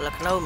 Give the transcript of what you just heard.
लखनऊ में